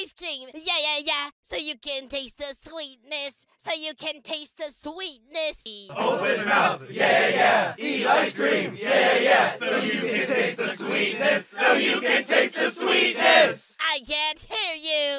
ice cream. Yeah, yeah, yeah. So you can taste the sweetness. So you can taste the sweetness. Open mouth, yeah, yeah. Eat ice cream, yeah, yeah. So you can taste the sweetness. So you can taste the sweetness. I can't hear you.